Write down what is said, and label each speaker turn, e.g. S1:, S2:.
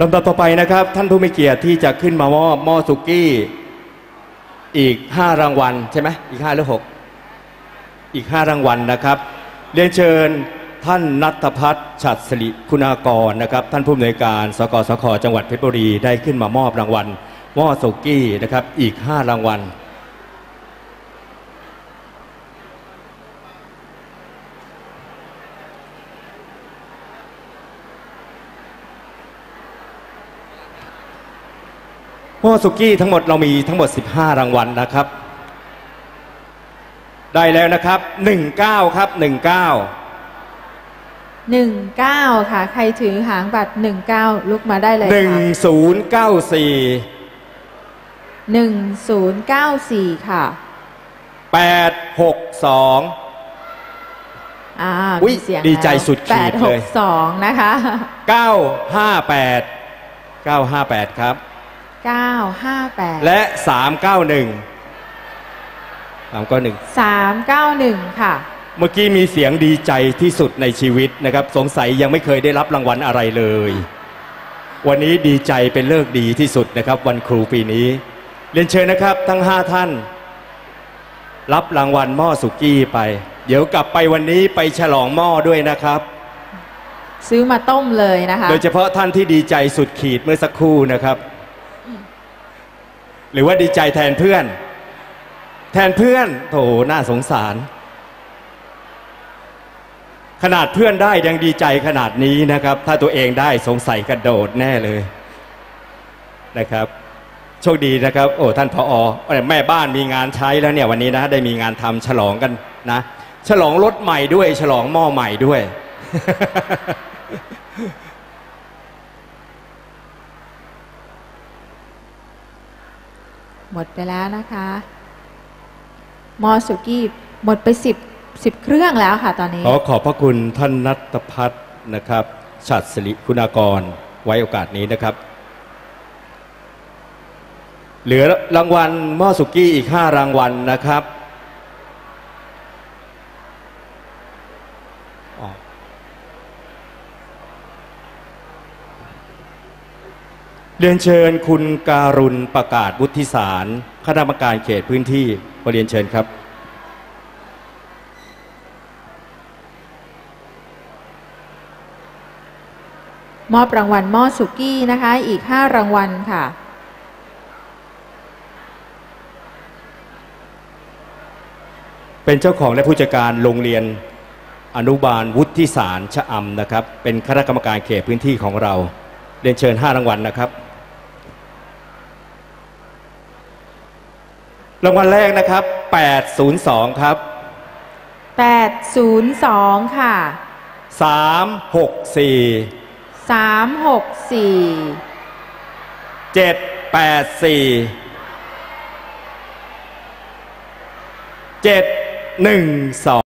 S1: ลำดับต่อไปนะครับ ท่านผู้มีเกียรติที่จะขึ้นมามอบหม้อสุกี้ อีก 5 รางวัลใช่ไหมอีก 5 หรือ 6 อีก 5 รางวัลนะครับ เรียนเชิญท่านนัทพัฒน์ฉัตรสิริคุณากรนะครับ ท่านผู้อำนวยการสกสคจังหวัดเพชรบุรีได้ขึ้นมามอบรางวัลหม้อสุกี้นะครับอีก 5 รางวัล หม้อสุกี้ทั้งหมดเรามีทั้งหมด 15 รางวัลนะครับ ได้แล้วนะครับ 19 ครับ 19
S2: หนึ่งเก้าค่ะ ใครถือหางบัตรหนึ่งเก้าลุกมาได้เลยค่ะ
S1: 1094
S2: หนึ่งศูนย์เก้าสี่ค่ะ
S1: 862
S2: อ่า
S1: อุ๊ย
S2: มีเสียง
S1: ดีใจสุดขี
S2: แป
S1: ด
S2: ดห
S1: เล
S2: ก
S1: ย
S2: สองนะคะ
S1: 958 958 ครับ
S2: เก้าห้าแปด
S1: และ 391 391
S2: สามเก้าหนึ่งค่ะ
S1: เมื่อกี้มีเสียงดีใจที่สุดในชีวิตนะครับ สงสัยยังไม่เคยได้รับรางวัลอะไรเลย วันนี้ดีใจเป็นเลิกดีที่สุดนะครับ วันครูปีนี้ เรียนเชิญนะครับ ทั้ง 5 ท่าน รับรางวัลหม้อสุกี้ไป เดี๋ยวกลับไปวันนี้ไปฉลองหม้อด้วยนะครับ
S2: ซื้อมาต้มเลยนะคะ
S1: โดยเฉพาะท่านที่ดีใจสุดขีดเมื่อสักครู่นะครับ หรือว่าดีใจแทนเพื่อน แทนเพื่อนโถน่าสงสาร ขนาดเพื่อนได้ยังดีใจขนาดนี้นะครับ ถ้าตัวเองได้สงสัยกระโดดแน่เลยนะครับโชคดีนะครับ โอ้ท่านพออแม่บ้านมีงานใช้แล้วเนี่ยวันนี้นะได้มีงานทำฉลองกันนะ ฉลองรถใหม่ด้วย ฉลองหม้อใหม่ด้วย
S2: หมดไปแล้วนะคะมอสุกี้หมดไปสิบสิบเครื่องแล้วค่ะตอนนี้
S1: ขอขอบพระคุณท่านนัทพัฒน์นะครับฉัตรสิริคุณากรไว้โอกาสนี้นะครับ เหลือรางวัลมอสุกี้อีก 5 รางวัลนะครับอ๋อ เรียนเชิญคุณการุณประกาศวุฒิสารคณะกรรมการเขตพื้นที่ขอเรียนเชิญครับ
S2: มอบรางวัลหม้อสุกี้นะคะ อีก 5 รางวัลค่ะ
S1: เป็นเจ้าของและผู้จัดการโรงเรียนอนุบาลวุฒิสารชะอำนะครับ เป็นคณะกรรมการเขตพื้นที่ของเราเรียนเชิญ 5 รางวัลนะครับ รางวัลแรกนะครับ 802 ครับ
S2: 802 ค่ะ
S1: 364
S2: 364
S1: 784 712